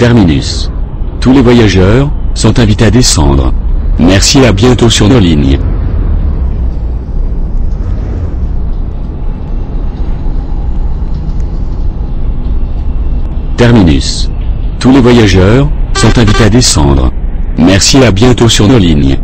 Terminus. Tous les voyageurs sont invités à descendre. Merci à bientôt sur nos lignes. Terminus. Tous les voyageurs sont invités à descendre. Merci à bientôt sur nos lignes.